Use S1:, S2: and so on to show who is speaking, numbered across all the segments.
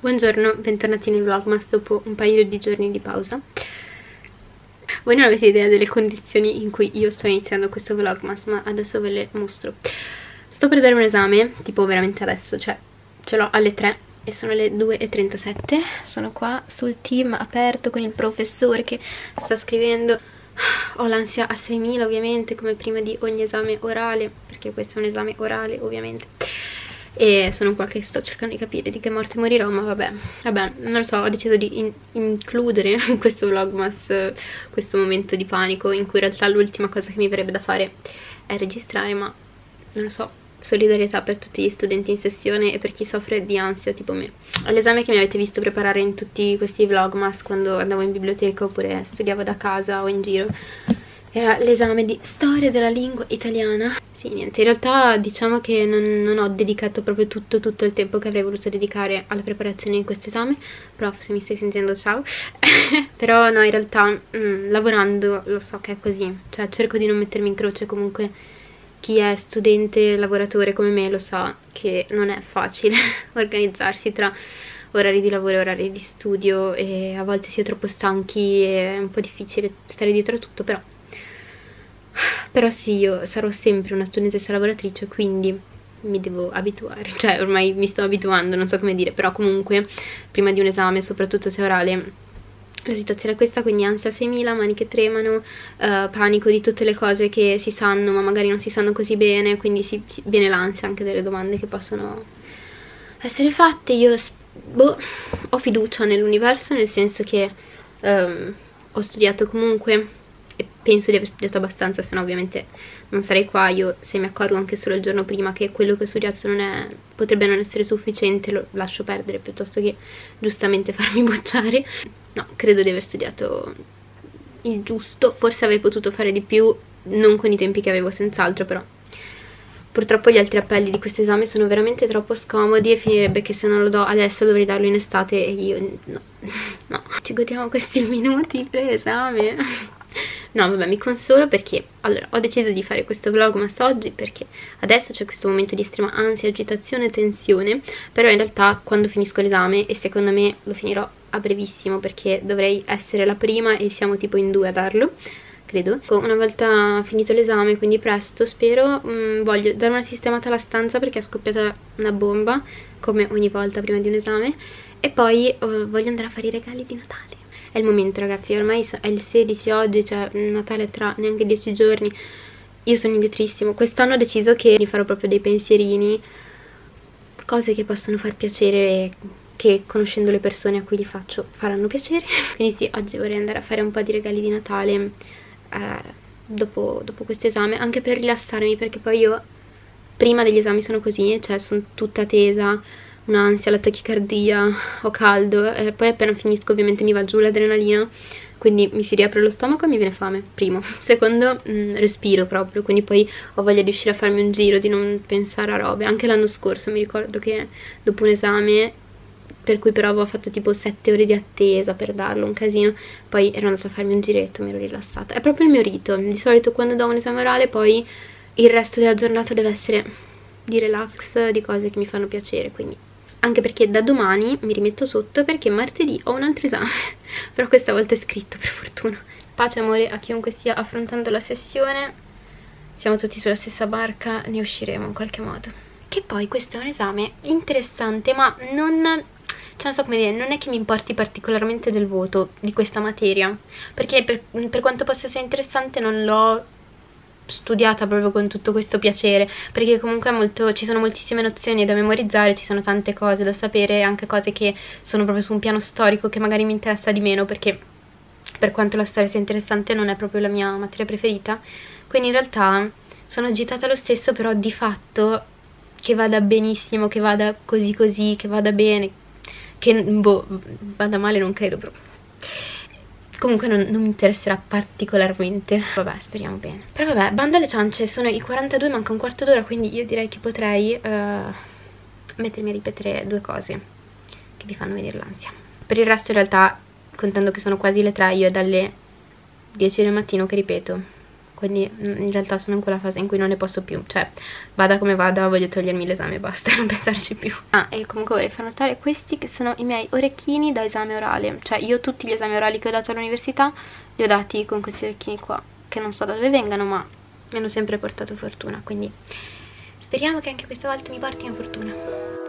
S1: Buongiorno, bentornati nel vlogmas dopo un paio di giorni di pausa. Voi non avete idea delle condizioni in cui io sto iniziando questo vlogmas ma adesso ve le mostro. Sto per dare un esame, tipo veramente adesso, cioè ce l'ho alle 3 e sono le 2.37 Sono qua sul team aperto con il professore che sta scrivendo. Ho l'ansia a 6.000 ovviamente come prima di ogni esame orale Perché questo è un esame orale ovviamente. E sono qua che sto cercando di capire di che morte morirò ma vabbè. Vabbè non lo so ho deciso di in includere in questo vlogmas questo momento di panico in cui in realtà l'ultima cosa che mi verrebbe da fare è registrare ma non lo so. Solidarietà per tutti gli studenti in sessione e per chi soffre di ansia tipo me. All'esame che mi avete visto preparare in tutti questi vlogmas quando andavo in biblioteca oppure studiavo da casa o in giro. Era l'esame di storia della lingua italiana sì, niente, in realtà diciamo che non, non, ho dedicato proprio tutto, tutto il tempo che avrei voluto dedicare alla preparazione di questo esame. Prof se mi stai sentendo ciao. Però no, in realtà mh, mm, lavorando lo so che è così. Cioè cerco di non mettermi in croce. Comunque chi è studente, lavoratore come me lo sa che non è facile organizzarsi tra orari di lavoro e orari di studio e a volte si è troppo stanchi e è un po' difficile stare dietro a tutto però però sì io sarò sempre una studentessa lavoratrice quindi mi devo abituare cioè ormai mi sto abituando non so come dire però comunque prima di un esame soprattutto se orale la situazione è questa, quindi ansia 6000, mani che tremano, uh, panico di tutte le cose che si sanno ma magari non si sanno così bene, quindi si, si, viene l'ansia anche delle domande che possono essere fatte. Io boh, ho fiducia nell'universo, nel senso che um, ho studiato comunque penso di aver studiato abbastanza, se no ovviamente non sarei qua, io se mi accorgo anche solo il giorno prima che quello che ho studiato non è, potrebbe non essere sufficiente, lo lascio perdere piuttosto che giustamente farmi bocciare. No, credo di aver studiato il giusto, forse avrei potuto fare di più, non con i tempi che avevo senz'altro, però Purtroppo gli altri appelli di questo esame sono veramente troppo scomodi e finirebbe che se non lo do adesso dovrei darlo in estate e io no, no. Ci godiamo questi minuti pre-esame. No, vabbè, mi consolo perché, allora, ho deciso di fare questo vlogmas oggi perché adesso c'è questo momento di estrema ansia, agitazione, tensione, però in realtà quando finisco l'esame, e secondo me lo finirò a brevissimo perché dovrei essere la prima e siamo tipo in due a darlo, credo. Una volta finito l'esame, quindi presto, spero, mh, mm, voglio dare una sistemata alla stanza perché è scoppiata una bomba, come ogni volta prima di un esame, e poi uh, voglio andare a fare i regali di Natale è il momento ragazzi, ormai è il 16 oggi, cioè Natale tra neanche 10 giorni, io sono indietrissimo, quest'anno ho deciso che gli farò proprio dei pensierini, cose che possono far piacere che conoscendo le persone a cui li faccio faranno piacere, quindi sì, oggi vorrei andare a fare un po' di regali di Natale eh, dopo, dopo questo esame, anche per rilassarmi perché poi io prima degli esami sono così, cioè sono tutta tesa, un'ansia, la tachicardia, ho caldo e poi appena finisco ovviamente mi va giù l'adrenalina quindi mi si riapre lo stomaco e mi viene fame, primo. Secondo, mh, mm, respiro proprio, quindi poi ho voglia di uscire a farmi un giro, di non pensare a robe. Anche l'anno scorso mi ricordo che dopo un esame, per cui però avevo fatto tipo 7 ore di attesa per darlo, un casino, poi ero andata a farmi un giretto, mi ero rilassata. È proprio il mio rito, di solito quando do un esame orale poi il resto della giornata deve essere di relax, di cose che mi fanno piacere, quindi anche perché da domani mi rimetto sotto perché martedì ho un altro esame. Però questa volta è scritto per fortuna. Pace amore a chiunque stia affrontando la sessione. Siamo tutti sulla stessa barca ne usciremo in qualche modo. Che poi questo è un esame interessante ma non cioè non so come dire, non è che mi importi particolarmente del voto di questa materia, perché per, per quanto possa essere interessante non l'ho studiata proprio con tutto questo piacere perché comunque molto, ci sono moltissime nozioni da memorizzare, ci sono tante cose da sapere, anche cose che sono proprio su un piano storico che magari mi interessa di meno perché per quanto la storia sia interessante non è proprio la mia materia preferita. Quindi in realtà sono agitata lo stesso però di fatto che vada benissimo, che vada così così, che vada bene che boh, vada male non credo però comunque non, non, mi interesserà particolarmente. Vabbè speriamo bene. Però vabbè bando alle ciance sono i 42 manca un quarto d'ora quindi io direi che potrei uh, mettermi a ripetere due cose che vi fanno venire l'ansia. Per il resto in realtà contando che sono quasi le 3 io è dalle 10 del mattino che ripeto quindi mm, in realtà sono in quella fase in cui non ne posso più. Cioè vada come vada voglio togliermi l'esame e basta non pensarci più. Ah e comunque vorrei far notare questi che sono i miei orecchini da esame orale. Cioè io tutti gli esami orali che ho dato all'università li ho dati con questi orecchini qua che non so da dove vengano ma mi hanno sempre portato fortuna quindi speriamo che anche questa volta mi portino fortuna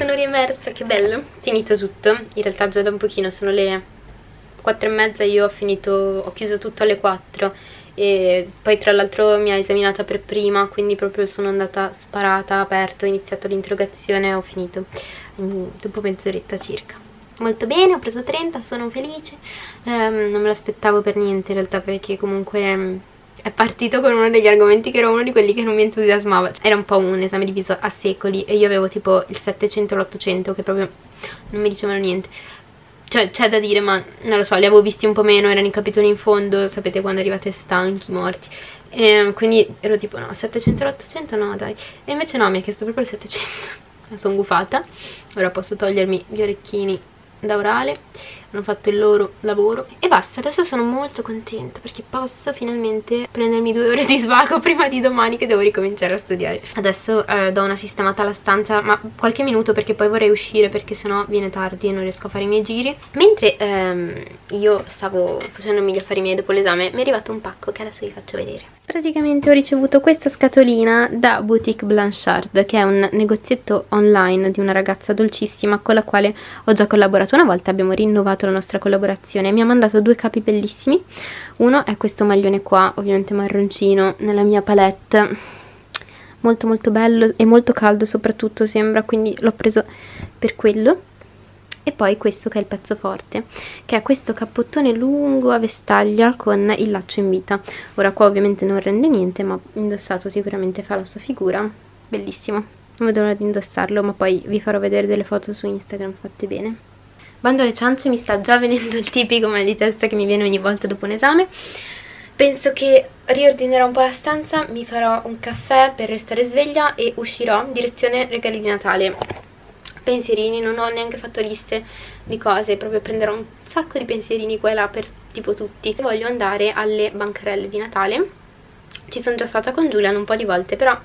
S1: sono riemersa, che bello. Finito tutto, in realtà già da un pochino sono le 4 e mezza Io ho finito, ho chiuso tutto alle 4 E poi tra l'altro mi ha esaminata per prima Quindi proprio sono andata sparata, aperto, ho iniziato l'interrogazione e ho finito Dopo mezz'oretta circa. Molto bene, ho preso 30, sono felice. Um, Non me l'aspettavo per niente in realtà perché comunque è partito con uno degli argomenti che era uno di quelli che non mi entusiasmava. Era un po' un esame diviso a secoli e io avevo tipo il 700 e l'800 che proprio non mi dicevano niente. Cioè c'è da dire ma non lo so li avevo visti un po' meno erano i capitoli in fondo sapete quando arrivate stanchi, morti. E quindi ero tipo no 700 e l'800 no dai. E invece no mi ha chiesto proprio il 700 sono gufata. Ora posso togliermi gli orecchini da orale hanno fatto il loro lavoro e basta, adesso sono molto contenta perché posso finalmente prendermi due ore di svago prima di domani che devo ricominciare a studiare. Adesso eh, do una sistemata alla stanza ma qualche minuto perché poi vorrei uscire perché sennò viene tardi e non riesco a fare i miei giri. Mentre ehm, io stavo facendomi gli affari miei dopo l'esame mi è arrivato un pacco che adesso vi faccio vedere praticamente ho ricevuto questa scatolina da Boutique Blanchard che è un negozietto online di una ragazza dolcissima con la quale ho già collaborato. Una volta abbiamo rinnovato la nostra collaborazione mi ha mandato due capi bellissimi. Uno è questo maglione qua ovviamente marroncino nella mia palette. Molto molto bello e molto caldo soprattutto sembra quindi l'ho preso per quello e poi questo che è il pezzo forte che è questo cappottone lungo a vestaglia con il laccio in vita. Ora qua ovviamente non rende niente ma indossato sicuramente fa la sua figura. Bellissimo. Non vedo l'ora di indossarlo ma poi vi farò vedere delle foto su Instagram fatte bene. Bando alle ciance mi sta già venendo il tipico mal di testa che mi viene ogni volta dopo un esame. Penso che riordinerò un po' la stanza mi farò un caffè per restare sveglia e uscirò direzione regali di Natale pensierini, non ho neanche fatto liste di cose, proprio prenderò un sacco di pensierini qua e là per tipo tutti. Voglio andare alle bancarelle di Natale, ci sono già stata con Giulian un po' di volte, però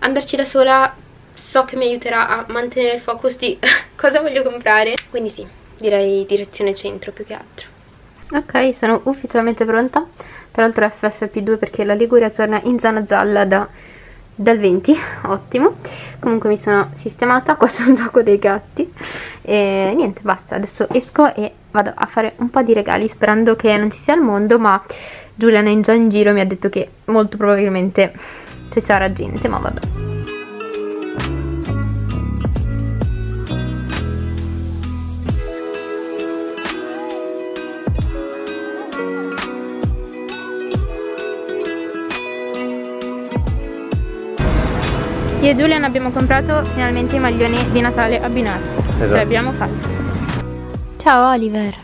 S1: andarci da sola so che mi aiuterà a mantenere il focus di cosa voglio comprare, quindi sì, direi direzione centro più che altro. Ok, sono ufficialmente pronta, tra l'altro FFP2 perché la Liguria torna in zona gialla da dal 20, ottimo. Comunque mi sono sistemata, qua c'è un gioco dei gatti. E niente, basta, adesso esco e vado a fare un po' di regali sperando che non ci sia il mondo ma Giuliana è già in giro mi ha detto che molto probabilmente ci sarà gente, ma vabbè Io e Julian abbiamo comprato finalmente i maglioni di Natale abbinati. Esatto. Ce l'abbiamo fatto. Ciao Oliver.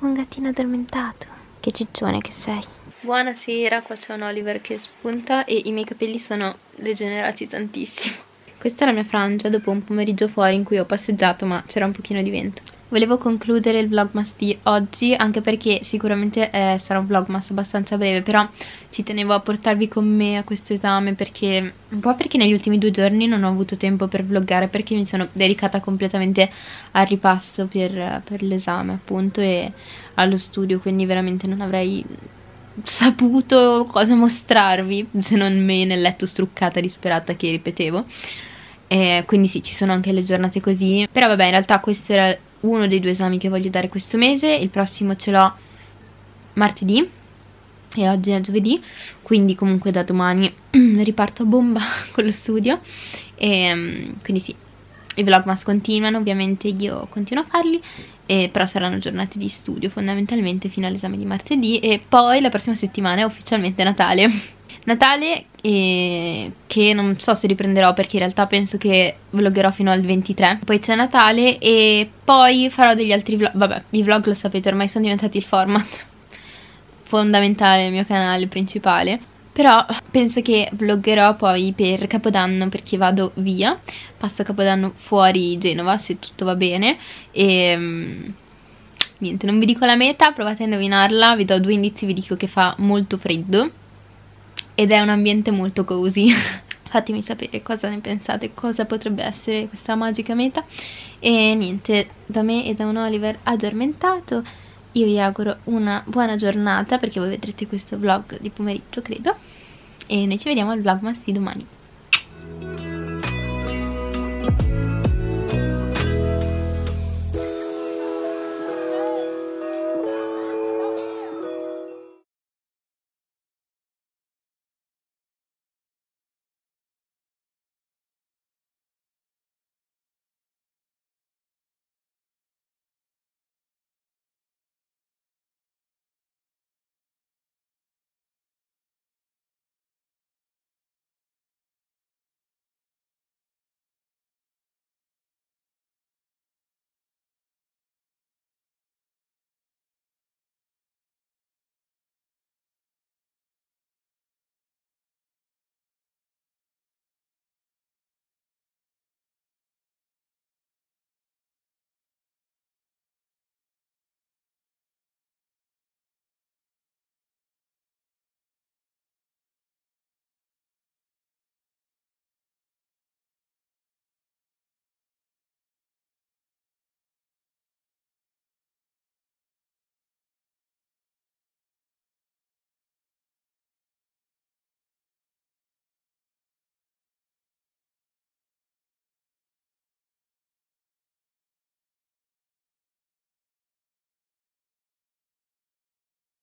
S1: Un gattino addormentato. Che ciccione che sei. Buonasera, qua c'è un Oliver che spunta e i miei capelli sono degenerati tantissimo. Questa è la mia frangia dopo un pomeriggio fuori in cui ho passeggiato ma c'era un pochino di vento. Volevo concludere il vlogmas di oggi anche perché sicuramente eh, sarà un vlogmas abbastanza breve però ci tenevo a portarvi con me a questo esame perché un po' perché negli ultimi due giorni non ho avuto tempo per vloggare perché mi sono dedicata completamente al ripasso per, per l'esame appunto e allo studio quindi veramente non avrei saputo cosa mostrarvi se non me nel letto struccata disperata che ripetevo. E quindi sì ci sono anche le giornate così. Però vabbè in realtà questo era uno dei due esami che voglio dare questo mese, il prossimo ce l'ho martedì e oggi è giovedì, quindi comunque da domani riparto a bomba con lo studio. E mm, quindi sì, i vlogmas continuano, ovviamente io continuo a farli, e, però saranno giornate di studio fondamentalmente fino all'esame di martedì. E poi la prossima settimana è ufficialmente Natale. Natale
S2: e che non so se riprenderò perché in realtà penso che vloggerò fino al 23 poi c'è Natale e poi farò degli altri vlog. Vabbè i vlog lo sapete ormai sono diventati il format fondamentale del mio canale principale. Però penso che vloggerò poi per Capodanno perché vado via. Passo Capodanno fuori Genova se tutto va bene. E mm, niente non vi dico la meta provate a indovinarla. Vi do due indizi vi dico che fa molto freddo ed è un ambiente molto cozy. Fatemi sapere cosa ne pensate, cosa potrebbe essere questa magica meta. E niente, da me e da un Oliver addormentato. Io vi auguro una buona giornata perché voi vedrete questo vlog di pomeriggio credo. E noi ci vediamo al vlogmas di domani